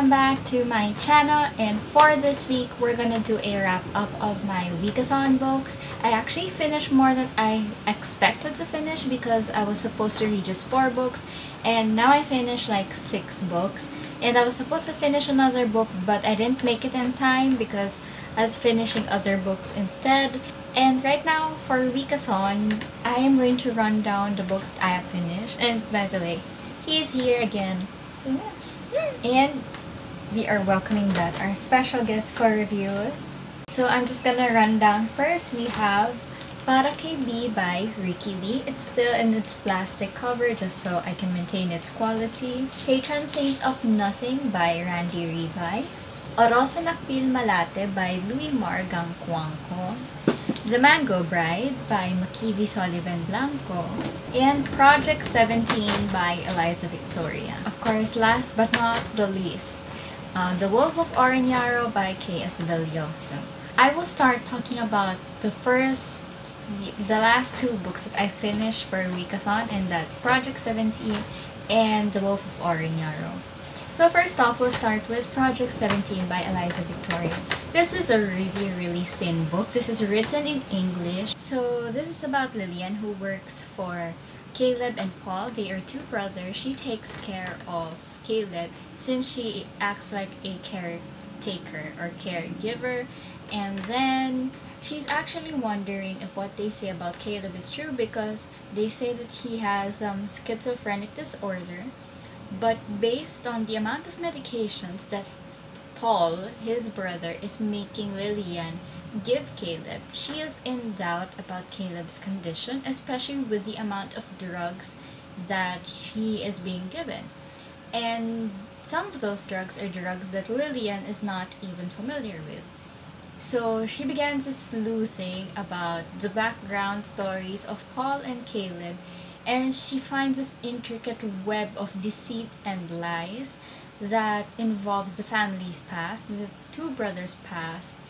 Welcome back to my channel and for this week we're gonna do a wrap up of my Wikathon books. I actually finished more than I expected to finish because I was supposed to read just 4 books and now I finished like 6 books and I was supposed to finish another book but I didn't make it in time because I was finishing other books instead. And right now for Wikathon, I am going to run down the books I have finished and by the way, he's here again. And we are welcoming back our special guest for reviews. So I'm just gonna run down first. We have Para B by Ricky Lee. It's still in its plastic cover just so I can maintain its quality. Patron Saints of Nothing by Randy Ribay. Orosa Nakpil Malate by Louie Mar Gangcuangco. The Mango Bride by Makivi Soliven Blanco, and Project 17 by Eliza Victoria. Of course, last but not the least, uh, The Wolf of Oren-Yaro by K.S. Villoso. I will start talking about the first, the, last two books that I finished for Wikathon, and that's Project 17 and The Wolf of Oren-Yaro. So first off, we'll start with Project 17 by Eliza Victoria. This is a really, really thin book. This is written in English. So this is about Lillian who works for Caleb and Paul. They are two brothers. She takes care of Caleb since she acts like a caretaker or caregiver. And then she's actually wondering if what they say about Caleb is true because they say that he has um, schizophrenic disorder but based on the amount of medications that Paul, his brother, is making Lillian give Caleb, she is in doubt about Caleb's condition, especially with the amount of drugs that he is being given. And some of those drugs are drugs that Lillian is not even familiar with. So she begins sleuthing about the background stories of Paul and Caleb and she finds this intricate web of deceit and lies that involves the family's past, the two brothers' past,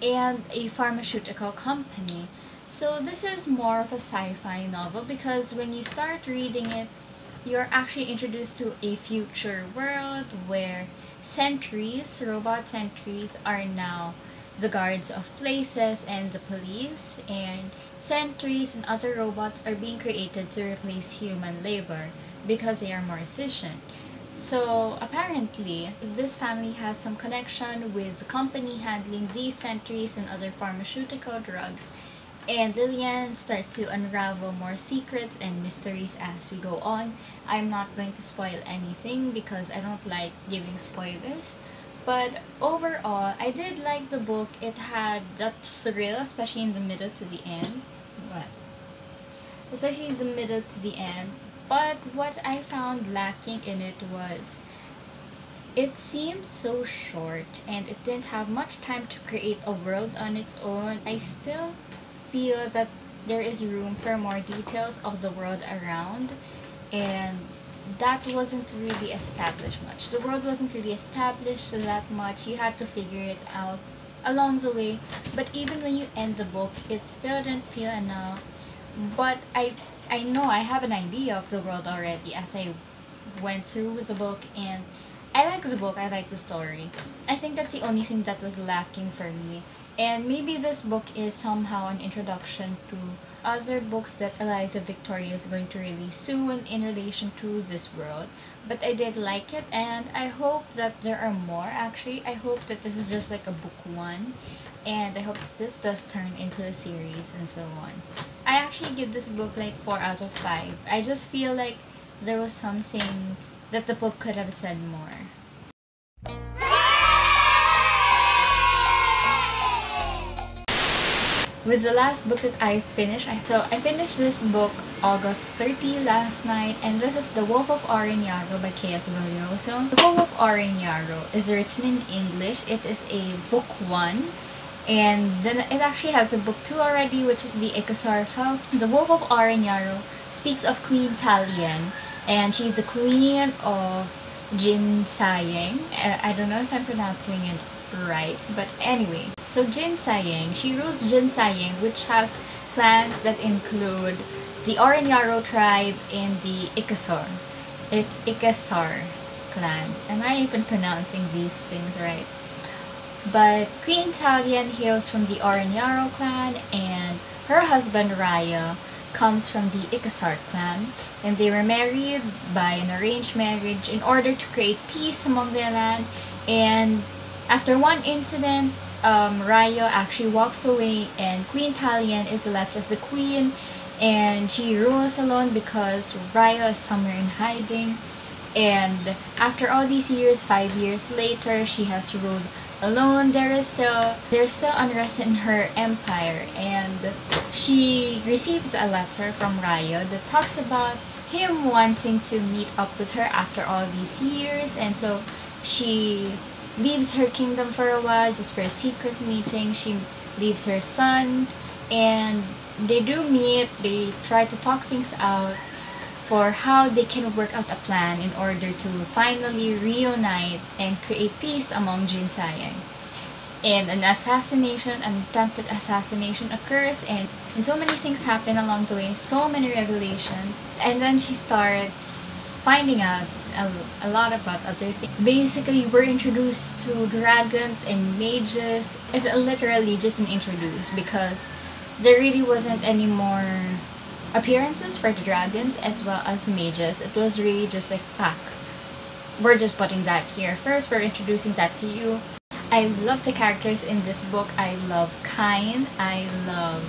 and a pharmaceutical company. So this is more of a sci-fi novel because when you start reading it, you're actually introduced to a future world where sentries, robot sentries, are now the guards of places and the police, and sentries and other robots are being created to replace human labor because they are more efficient. So apparently, this family has some connection with the company handling these sentries and other pharmaceutical drugs. And Lillian starts to unravel more secrets and mysteries as we go on. I'm not going to spoil anything because I don't like giving spoilers. But overall, I did like the book. It had that thrill, especially in the middle to the end. What? Especially in the middle to the end. But what I found lacking in it was it seemed so short and it didn't have much time to create a world on its own. I still feel that there is room for more details of the world around and that wasn't really established much. The world wasn't really established that much. You had to figure it out along the way. But even when you end the book, it still didn't feel enough. But I I know I have an idea of the world already as I went through with the book and I like the book, I like the story. I think that's the only thing that was lacking for me. And maybe this book is somehow an introduction to other books that Eliza Victoria is going to release soon in relation to this world. But I did like it and I hope that there are more actually. I hope that this is just like a book one and I hope this does turn into a series and so on. I actually give this book like 4 out of 5. I just feel like there was something that the book could have said more. with the last book that I finished. So I finished this book August 30 last night and this is The Wolf of Oren-Yaro by K.S. Villoso. The Wolf of Oren-Yaro is written in English. It is a book 1 and then it actually has a book 2 already which is The Ikessar Falcon. The Wolf of Oren-Yaro speaks of Queen Talyien and she's the queen of Jin Sayeng. I don't know if I'm pronouncing it right. But anyway, so Jin Sayeng, she rules Jin Sayeng, which has clans that include the Oreñaro tribe and the Ikessar, I Ikessar clan. Am I even pronouncing these things right? But Queen Talyien hails from the Oren-Yaro clan and her husband Raya comes from the Ikessar clan and they were married by an arranged marriage in order to create peace among their land and after one incident um, Raya actually walks away and Queen Talyien is left as the queen and she rules alone because Raya is somewhere in hiding and after all these years, five years later, she has ruled alone. There is still there's still unrest in her empire, and she receives a letter from Raya that talks about him wanting to meet up with her after all these years, and so she leaves her kingdom for a while just for a secret meeting. She leaves her son, and they do meet. They try to talk things out for how they can work out a plan in order to finally reunite and create peace among Jin Sayeng. And an assassination, an attempted assassination occurs and, and so many things happen along the way, so many revelations. And then she starts finding out a, a lot about other things. Basically, we're introduced to dragons and mages. It's literally just an introduce because there really wasn't any more appearances for the dragons as well as mages. It was really just like pack. We're just putting that here. First, we're introducing that to you. I love the characters in this book. I love Khine. I love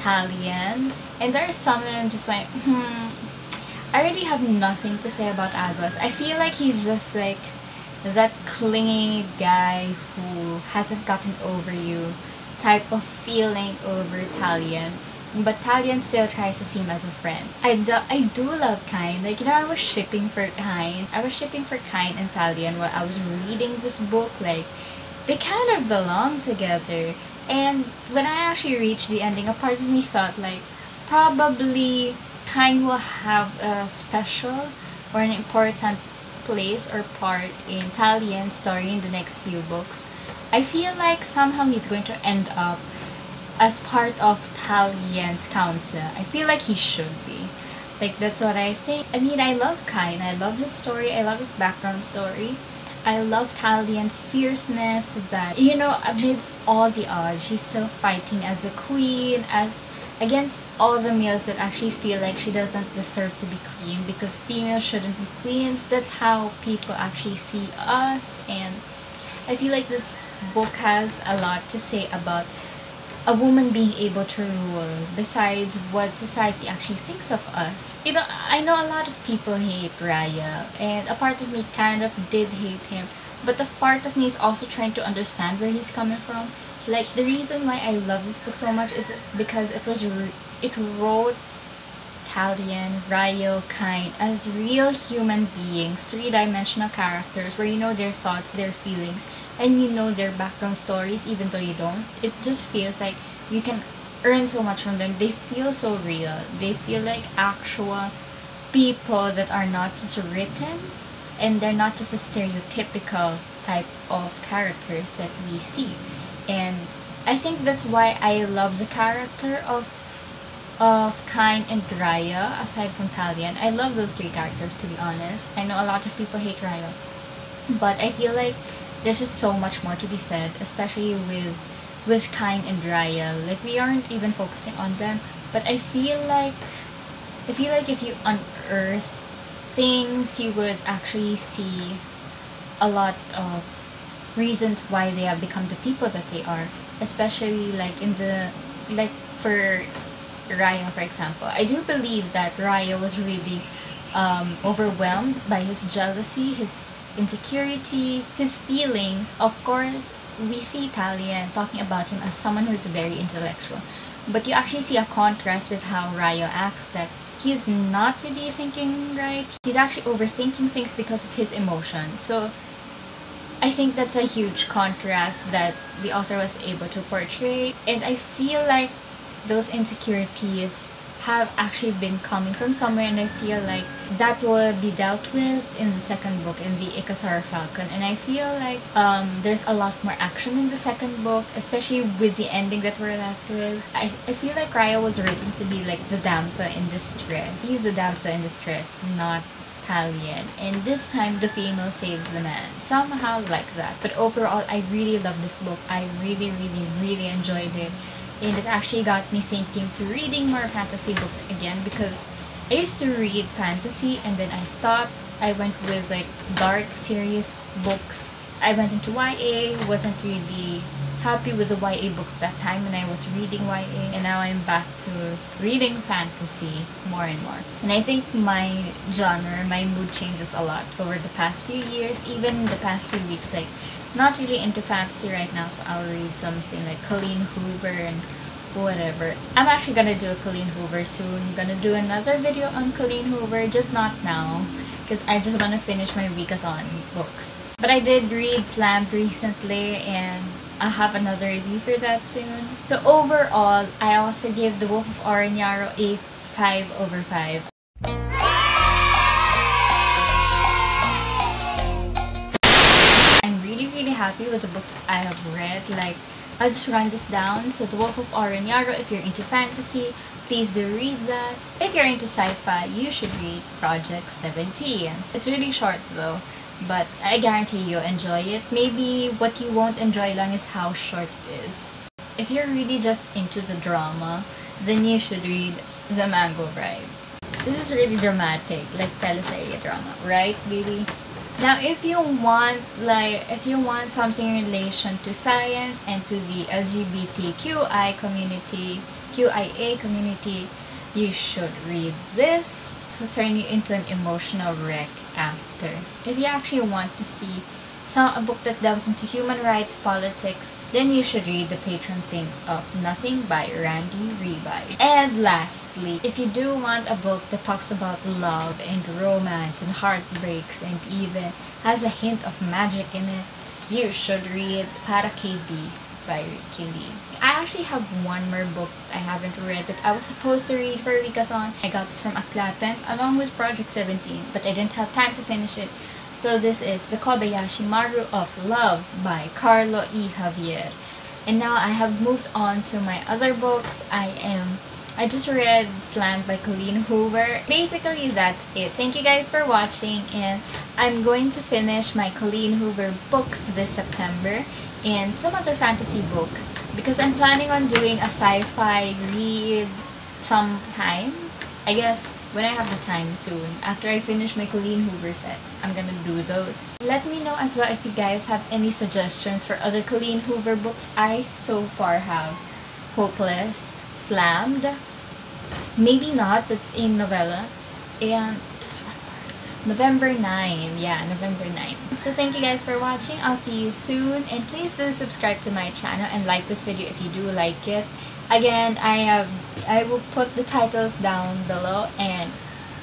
Talyien. And there are some that I'm just like, hmm. I really have nothing to say about Agos. I feel like he's just like that clingy guy who hasn't gotten over you type of feeling over Talyien but Talyien still tries to see him as a friend. I do, I do love Khine. Like, you know, I was shipping for Khine. I was shipping for Khine and Talyien while I was reading this book. Like, they kind of belong together. And when I actually reached the ending, a part of me felt like probably Khine will have a special or an important place or part in Talyien's story in the next few books. I feel like somehow he's going to end up as part of Talyien's council. I feel like he should be. Like that's what I think. I mean, I love Khine. I love his story. I love his background story. I love Talyien's fierceness that, you know, amidst all the odds, she's still fighting as a queen, as against all the males that actually feel like she doesn't deserve to be queen because females shouldn't be queens. That's how people actually see us and I feel like this book has a lot to say about a woman being able to rule besides what society actually thinks of us. You know, I know a lot of people hate Raya and a part of me kind of did hate him, but a part of me is also trying to understand where he's coming from. Like the reason why I love this book so much is because it was it wrote Talyien, Ryo, Khine as real human beings, three-dimensional characters where you know their thoughts, their feelings, and you know their background stories even though you don't. It just feels like you can earn so much from them. They feel so real. They feel like actual people that are not just written and they're not just the stereotypical type of characters that we see. And I think that's why I love the character of of Khine and Raya, aside from Talyien. I love those three characters, to be honest. I know a lot of people hate Raya. But I feel like there's just so much more to be said, especially with with Khine and Raya. Like, we aren't even focusing on them. But I feel like, I feel like if you unearth things, you would actually see a lot of reasons why they have become the people that they are. Especially, like, in the, like, for Raya, for example. I do believe that Raya was really um, overwhelmed by his jealousy, his insecurity, his feelings. Of course, we see Talyien talking about him as someone who's very intellectual. But you actually see a contrast with how Raya acts that he's not really thinking right. He's actually overthinking things because of his emotion. So I think that's a huge contrast that the author was able to portray. And I feel like those insecurities have actually been coming from somewhere and I feel like that will be dealt with in the second book in the Ikessar Falcon and I feel like um, there's a lot more action in the second book especially with the ending that we're left with. I, I feel like Raya was written to be like the damsel in distress. He's the damsel in distress, not Italian, and this time the female saves the man. Somehow like that. But overall, I really love this book. I really, really, really enjoyed it. And it actually got me thinking to reading more fantasy books again because I used to read fantasy and then I stopped. I went with like dark, serious books. I went into YA, wasn't really happy with the YA books that time when I was reading YA and now I'm back to reading fantasy more and more. And I think my genre, my mood changes a lot over the past few years, even the past few weeks. Like, not really into fantasy right now, so I'll read something like Colleen Hoover and whatever. I'm actually gonna do a Colleen Hoover soon. I'm gonna do another video on Colleen Hoover, just not now because I just want to finish my Wikathon books. But I did read Slammed recently and I'll have another review for that soon. So overall, I also give The Wolf of Oren-Yaro a 5 over 5. Happy with the books I have read. Like, I'll just run this down. So The Wolf of Oren-Yaro, if you're into fantasy, please do read that. If you're into sci-fi, you should read Project 17. It's really short though but I guarantee you'll enjoy it. Maybe what you won't enjoy lang is how short it is. If you're really just into the drama, then you should read The Mango Bride. This is really dramatic, like teleserye drama, right, baby? Now, if you want, like, if you want something in relation to science and to the LGBTQI community, QIA community, you should read this to turn you into an emotional wreck after. If you actually want to see some a book that delves into human rights politics, then you should read The Patron Saints of Nothing by Randy Ribay. And lastly, if you do want a book that talks about love and romance and heartbreaks and even has a hint of magic in it, you should read Para Kay B by Lee. I actually have one more book I haven't read that I was supposed to read for Wikathon. I got this from Aklatan along with Project 17, but I didn't have time to finish it. So this is The Kobayashi Maru of Love by Carlo E. Javier. And now I have moved on to my other books. I am I just read Slammed by Colleen Hoover. Basically, that's it. Thank you guys for watching and I'm going to finish my Colleen Hoover books this September and some other fantasy books because I'm planning on doing a sci-fi read sometime. I guess when I have the time soon. After I finish my Colleen Hoover set, I'm gonna do those. Let me know as well if you guys have any suggestions for other Colleen Hoover books I so far have. Hopeless, Slammed, Maybe Not, that's in novella, and this one part November 9. Yeah, November 9. So thank you guys for watching. I'll see you soon. And please do subscribe to my channel and like this video if you do like it. Again, I have I will put the titles down below and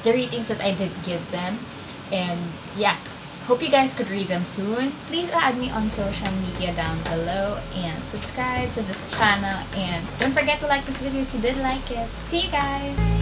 the ratings that I did give them. And yeah, Hope you guys could read them soon. Please add me on social media down below and subscribe to this channel and don't forget to like this video if you did like it. See you guys!